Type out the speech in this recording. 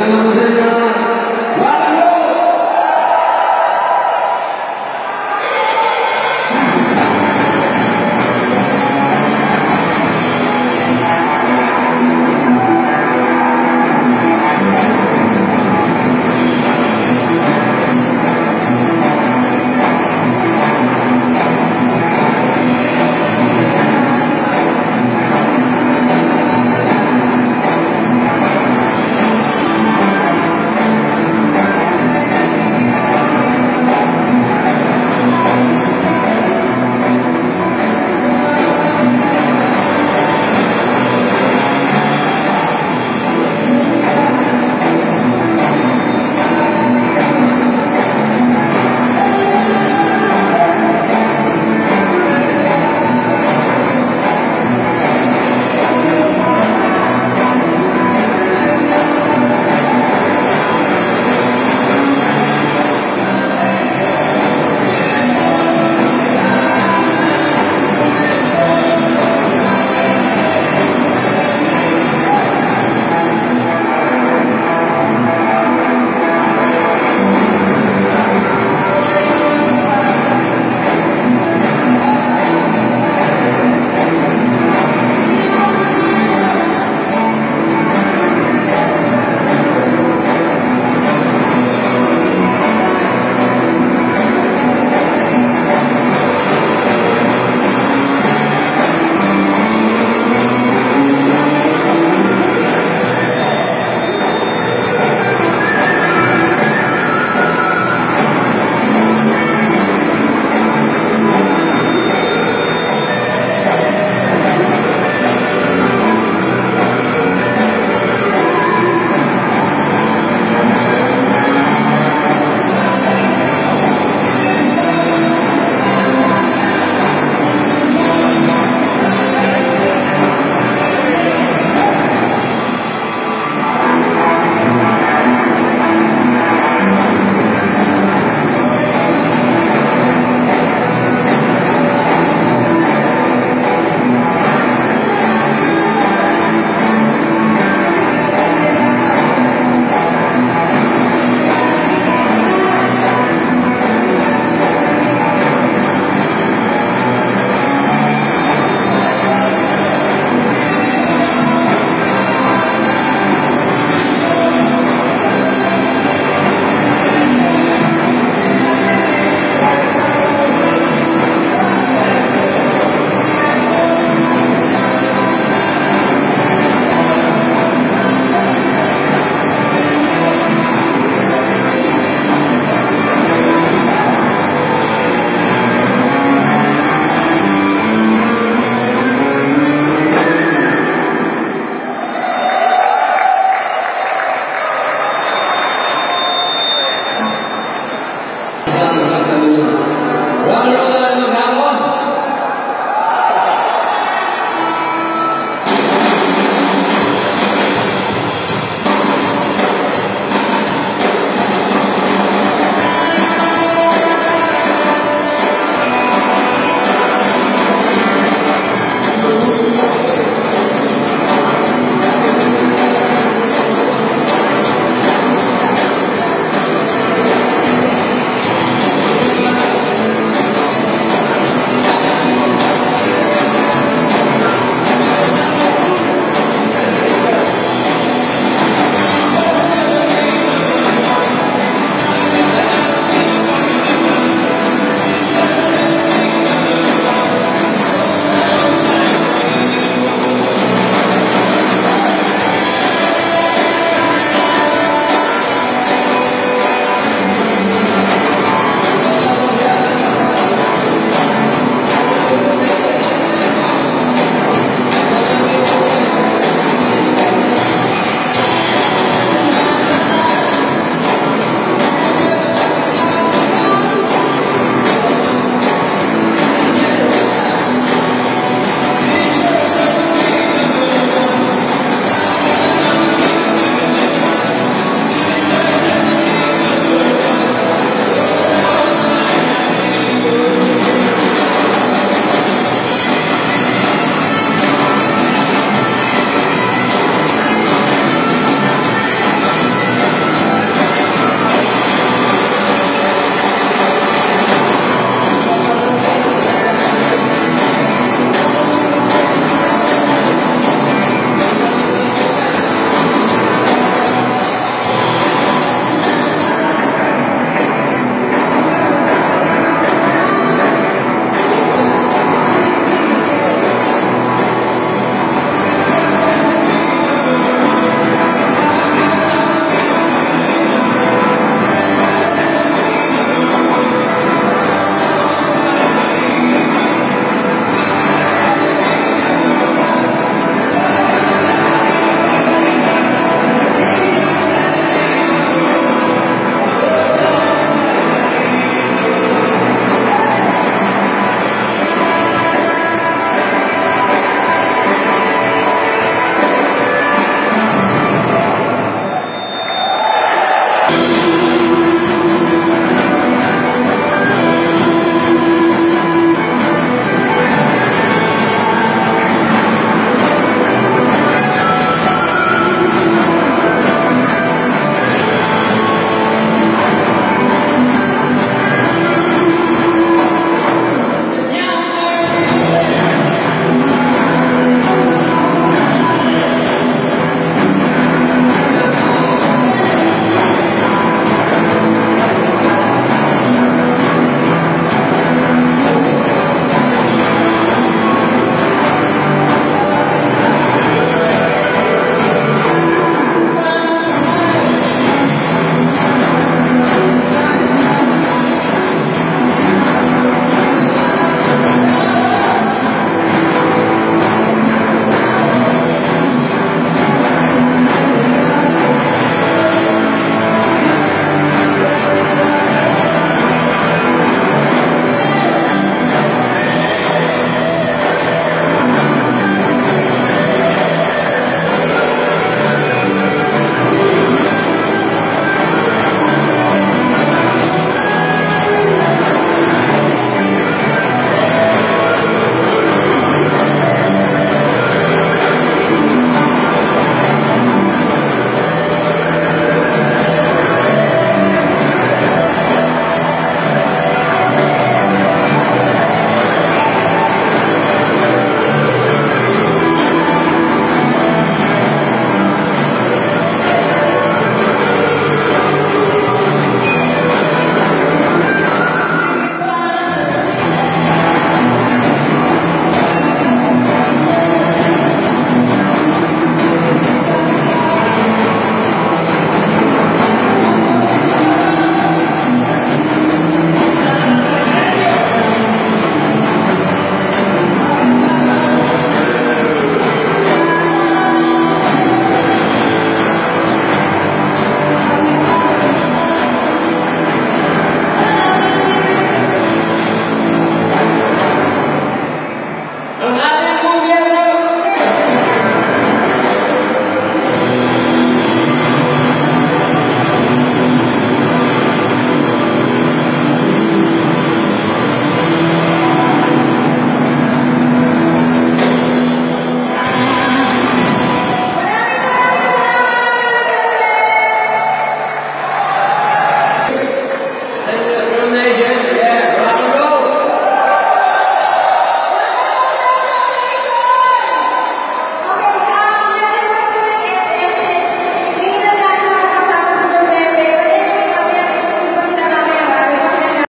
Señor.